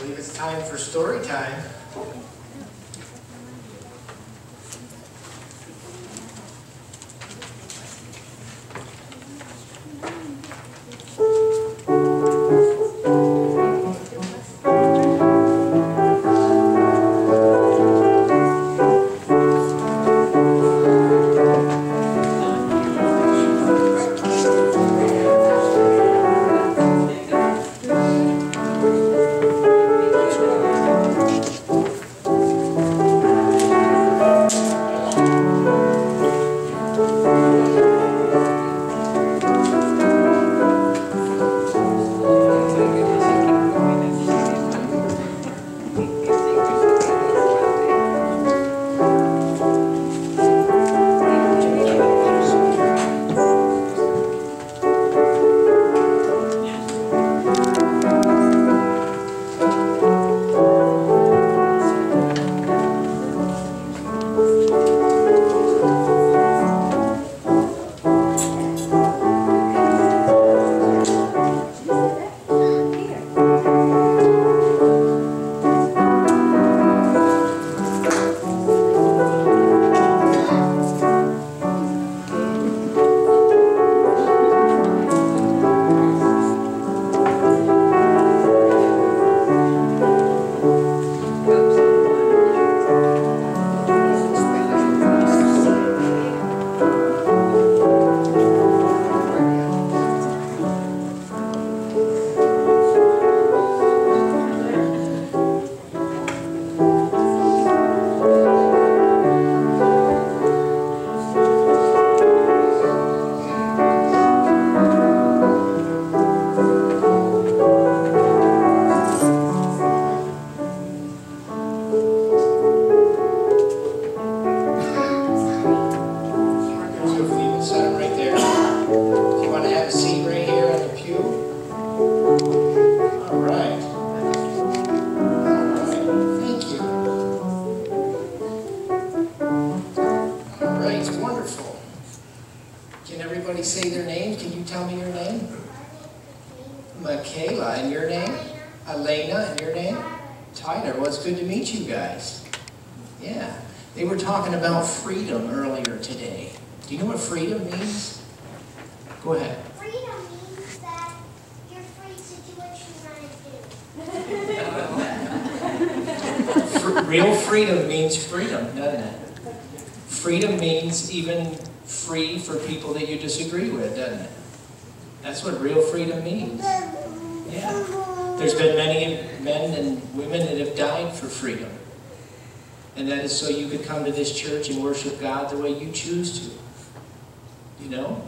believe it's time for story time. Michaela, and your name? Elena, and your name? Tyler, well, it's good to meet you guys. Yeah, they were talking about freedom earlier today. Do you know what freedom means? Go ahead. Freedom means that you're free to do what you want to do. Real freedom means freedom, doesn't it? Freedom means even free for people that you disagree with, doesn't it? That's what real freedom means. Yeah. There's been many men and women that have died for freedom. And that is so you could come to this church and worship God the way you choose to. You know?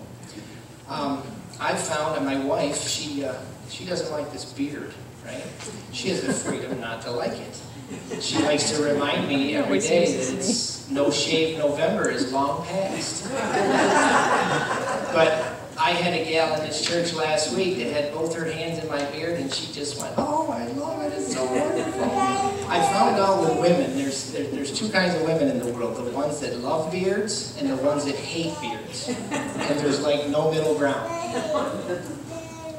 Um, I found that my wife, she, uh, she doesn't like this beard, right? She has the freedom not to like it. She likes to remind me every day that it's no shave November is long past. But I had a gal in this church last week that had both her hands in my beard and she just went, oh, I love it, it's so wonderful. I found out with women, there's, there, there's two kinds of women in the world, the ones that love beards and the ones that hate beards. And there's like no middle ground.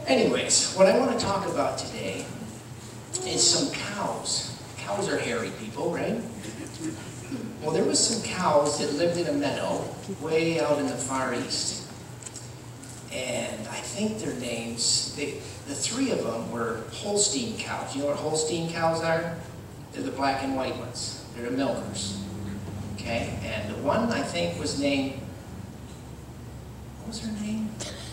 Anyways, what I want to talk about today is some cows. Cows are hairy people, right? Well, there was some cows that lived in a meadow way out in the far east. And I think their names, they, the three of them were Holstein cows. You know what Holstein cows are? They're the black and white ones. They're the milkers. Okay? And the one I think was named, what was her name?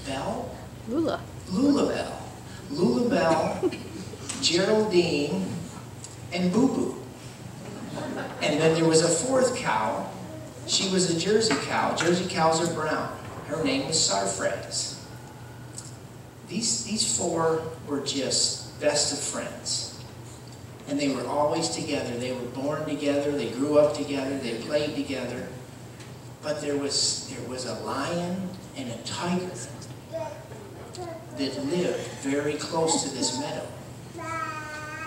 Belle? Lula. Lula Bell. Lulabelle. Lulabelle, Geraldine, and Boo Boo. And then there was a fourth cow. She was a Jersey cow. Jersey cows are brown. Her name was Sarfraz. These, these four were just best of friends. And they were always together. They were born together. They grew up together. They played together. But there was, there was a lion and a tiger that lived very close to this meadow.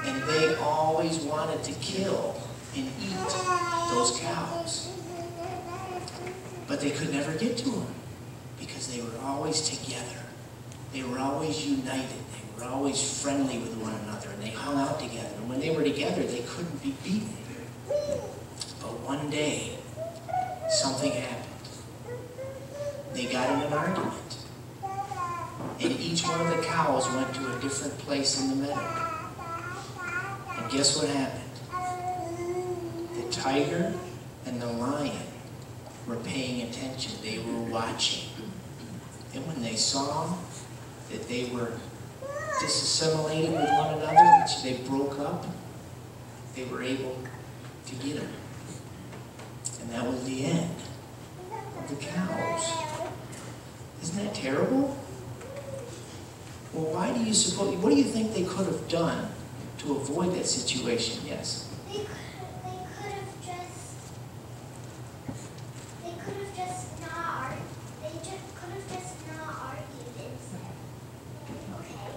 And they always wanted to kill and eat those cows. But they could never get to them they were always together. They were always united. They were always friendly with one another and they hung out together. And when they were together, they couldn't be beaten. But one day, something happened. They got in an argument. And each one of the cows went to a different place in the meadow. And guess what happened? The tiger and the lion were paying attention. They were watching. And when they saw that they were disassimilated with one another, so they broke up, they were able to get them. And that was the end of the cows. Isn't that terrible? Well, why do you suppose, what do you think they could have done to avoid that situation? Yes? They could, they could have just, they could have just not, ar- they just could have just not argued and said, okay.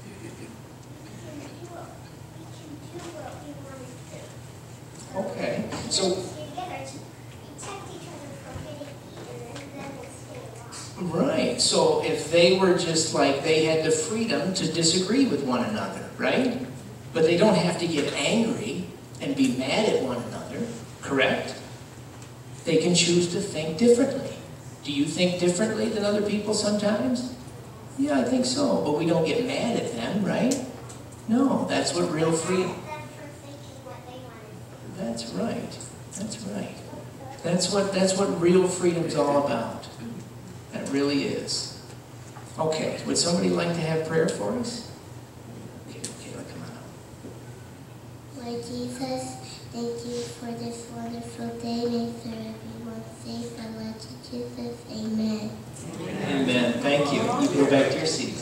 We can do what, we can do what we want to do. Okay, We so, can stay together to protect each other from getting eaten and then we'll stay alive. right, so if they were just like, they had the freedom to disagree with one another, right? But they don't have to get angry and be mad at one another, correct? They can choose to think differently. Do you think differently than other people sometimes? Yeah, I think so, but we don't get mad at them, right? No, that's what real freedom, Them for thinking what they want to do. That's right, that's right. That's what, that's what real freedom's all about. That really is. Okay, would somebody like to have prayer for us? Okay, okay, come on up. Lord Jesus, thank you for this wonderful day. May serve everyone safe. I love you, Jesus. Amen. Amen, thank you. You can go back to your seat.